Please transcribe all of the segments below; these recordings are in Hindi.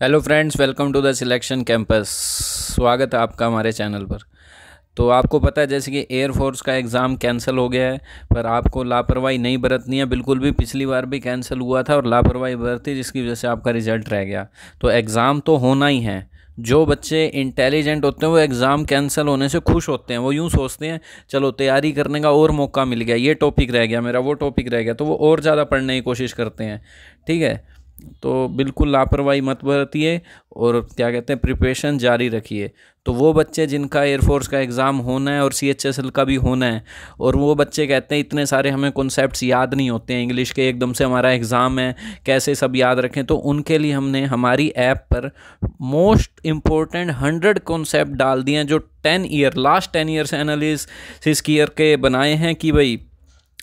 Hello friends, welcome to the selection campus. स्वागत है आपका हमारे चैनल पर। तो आपको पता है, जैसे कि एयरफोर्स का एग्ज़ाम कैंसिल हो गया है, पर आपको लापरवाही नहीं बरतनी है। बिल्कुल भी पिछली बार भी कैंसिल हुआ था और लापरवाही बरती, जिसकी वजह से आपका रिज़ल्ट रह गया। तो एग्ज़ाम तो होना ही है। जो बच्चे इंटेलिजेंट होते हैं, वो एग्ज़ाम कैंसिल होने से खुश होते हैं। वो यूँ सोचते हैं, चलो, तैयारी करने का और मौका मिल गया, ये टॉपिक रह गया मेरा, वो टॉपिक रह गया। तो वो और ज़्यादा पढ़ने की कोशिश करते हैं। ठीक है? तो बिल्कुल लापरवाही मत बरतिए और क्या कहते हैं प्रिपरेशन जारी रखिए। तो वो बच्चे जिनका एयरफोर्स का एग्ज़ाम होना है और सी एच एस एल का भी होना है और वो बच्चे कहते हैं, इतने सारे हमें कॉन्सेप्ट याद नहीं होते हैं इंग्लिश के एकदम से हमारा एग्ज़ाम है, कैसे सब याद रखें? तो उनके लिए हमने हमारी ऐप पर मोस्ट इम्पोर्टेंट हंड्रेड कॉन्सेप्ट डाल दिए हैं, जो ten year last ten year से एनालिसिस ईयर के बनाए हैं कि भाई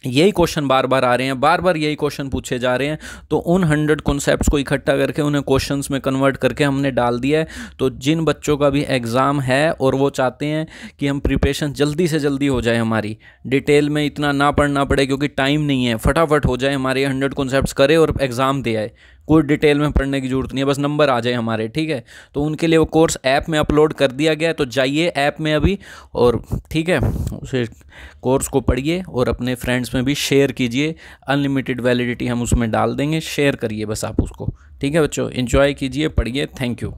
यही क्वेश्चन बार बार आ रहे हैं बार बार यही क्वेश्चन पूछे जा रहे हैं। तो उन हंड्रेड कॉन्सेप्ट्स को इकट्ठा करके, उन्हें क्वेश्चंस में कन्वर्ट करके हमने डाल दिया है। तो जिन बच्चों का भी एग्ज़ाम है और वो चाहते हैं कि हम प्रिपरेशन जल्दी से जल्दी हो जाए हमारी, डिटेल में इतना ना पढ़ना पड़े क्योंकि टाइम नहीं है, फटाफट हो जाए हमारे हंड्रेड कॉन्सेप्ट करे और एग्ज़ाम दे आए। कोई डिटेल में पढ़ने की ज़रूरत नहीं है, बस नंबर आ जाए हमारे, ठीक है? तो उनके लिए वो कोर्स ऐप में अपलोड कर दिया गया है तो जाइए ऐप में अभी और, ठीक है? उसे कोर्स को पढ़िए और अपने फ्रेंड्स में भी शेयर कीजिए, अनलिमिटेड वैलिडिटी हम उसमें डाल देंगे, शेयर करिए बस आप उसको, ठीक है बच्चों? इन्जॉय कीजिए, पढ़िए, थैंक यू।